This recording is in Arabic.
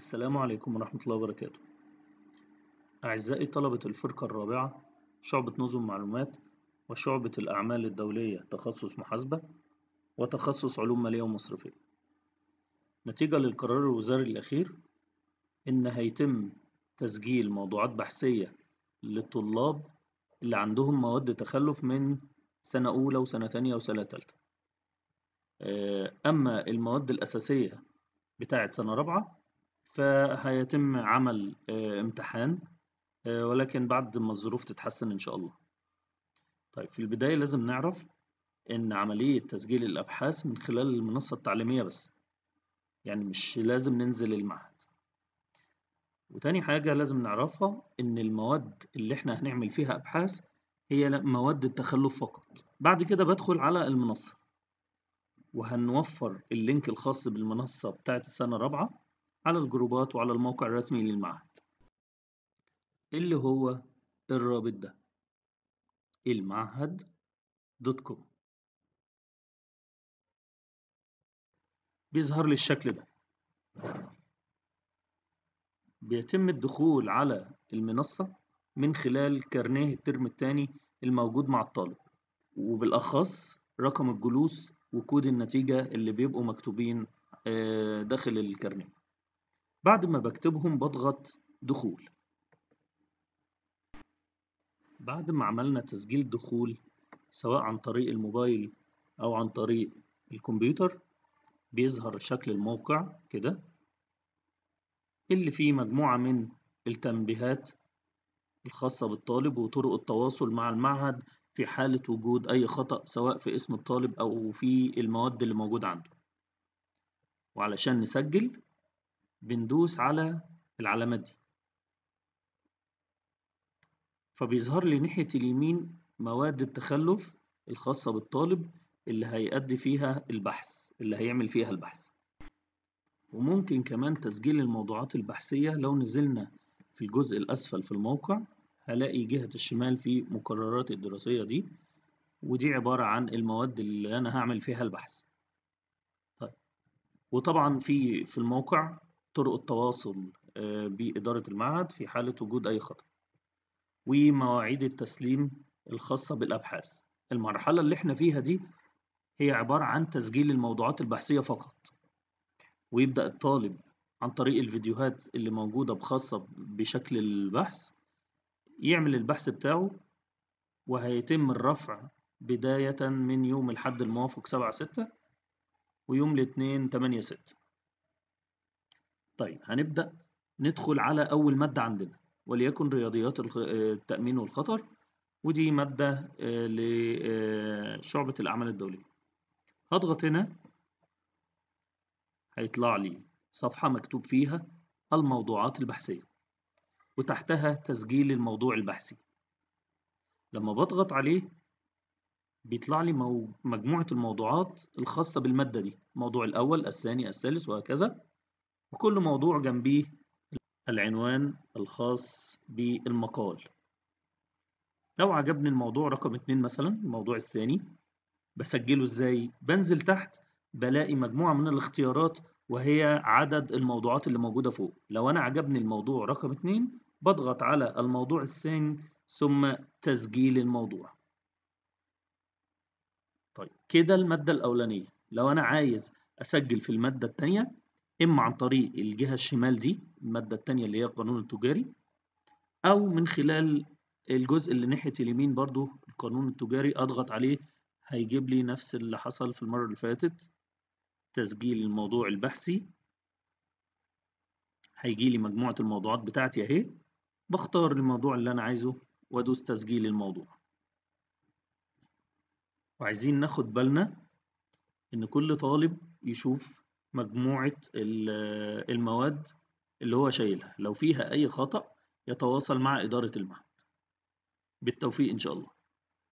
السلام عليكم ورحمة الله وبركاته. أعزائي طلبة الفرقة الرابعة شعبة نظم معلومات وشعبة الأعمال الدولية تخصص محاسبة وتخصص علوم مالية ومصرفية. نتيجة للقرار الوزاري الأخير إن هيتم تسجيل موضوعات بحثية للطلاب اللي عندهم مواد تخلف من سنة أولى وسنة تانية وسنة تالتة. آه، أما المواد الأساسية بتاعة سنة رابعة فهيتم عمل آه، امتحان آه، ولكن بعد ما الظروف تتحسن إن شاء الله. طيب في البداية لازم نعرف إن عملية تسجيل الأبحاث من خلال المنصة التعليمية بس يعني مش لازم ننزل المعهد. وتاني حاجة لازم نعرفها إن المواد اللي إحنا هنعمل فيها أبحاث هي مواد التخلف فقط. بعد كده بدخل على المنصة. وهنوفر ال link الخاص بالمنصة بتاعت السنة الرابعة على الجروبات وعلى الموقع الرسمي للمعهد. اللي هو الرابط ده. المعهد dot com. بيظهر لي الشكل ده. بيتم الدخول على المنصة من خلال كارنيه الترم الثاني الموجود مع الطالب. وبالأخص رقم الجلوس وكود النتيجة اللي بيبقوا مكتوبين آه، داخل الكارنيه. بعد ما بكتبهم بضغط دخول. بعد ما عملنا تسجيل دخول سواء عن طريق الموبايل أو عن طريق الكمبيوتر بيظهر شكل الموقع كده اللي فيه مجموعة من التنبيهات الخاصة بالطالب وطرق التواصل مع المعهد في حالة وجود أي خطأ سواء في اسم الطالب أو في المواد اللي موجودة عنده. وعلشان نسجل بندوس على العلامات دي. فبيظهر لي ناحية اليمين مواد التخلف الخاصة بالطالب اللي هيأدي فيها البحث اللي هيعمل فيها البحث. وممكن كمان تسجيل الموضوعات البحثية لو نزلنا في الجزء الأسفل في الموقع هلاقي جهة الشمال في مقررات الدراسية دي ودي عبارة عن المواد اللي أنا هعمل فيها البحث. طيب وطبعا في في الموقع طرق التواصل آه، بإدارة المعهد في حالة وجود أي خطأ ومواعيد التسليم الخاصة بالأبحاث. المرحلة اللي إحنا فيها دي هي عبارة عن تسجيل الموضوعات البحثية فقط ويبدأ الطالب عن طريق الفيديوهات اللي موجودة بخاصة بشكل البحث يعمل البحث بتاعه وهيتم الرفع بداية من يوم الحد الموافق سبعة ستة ويوم الاثنين تمانية ستة. طيب هنبدأ ندخل على أول مادة عندنا وليكن رياضيات آه، التأمين والخطر ودي مادة آه، لشعبة الأعمال الدولية. هضغط هنا. هيطلع لي صفحة مكتوب فيها الموضوعات البحثية وتحتها تسجيل الموضوع البحثي. لما بضغط عليه بيطلع لي مو- مجموعة الموضوعات الخاصة بالمادة دي الموضوع الأول الثاني الثالث وهكذا. وكل موضوع جنبيه العنوان الخاص بالمقال. لو عجبني الموضوع رقم اتنين مثلا الموضوع الثاني بسجله إزاي؟ بنزل تحت بلاقي مجموعة من الاختيارات وهي عدد الموضوعات اللي موجودة فوق. لو أنا عجبني الموضوع رقم اتنين بضغط على الموضوع الثاني ثم تسجيل الموضوع. طيب كده المادة الأولانية. لو أنا عايز أسجل في المادة التانية إما عن طريق الجهة الشمال دي المادة التانية اللي هي القانون التجاري أو من خلال الجزء اللي ناحية اليمين برضو القانون التجاري أضغط عليه هيجيب لي نفس اللي حصل في المرة اللي فاتت تسجيل الموضوع البحثي. هيجي لي مجموعة الموضوعات بتاعتي أهي بختار الموضوع اللي أنا عايزه وأدوس تسجيل الموضوع. وعايزين ناخد بالنا إن كل طالب يشوف مجموعة ال- المواد اللي هو شايلها لو فيها أي خطأ يتواصل مع إدارة المعهد. بالتوفيق إن شاء الله.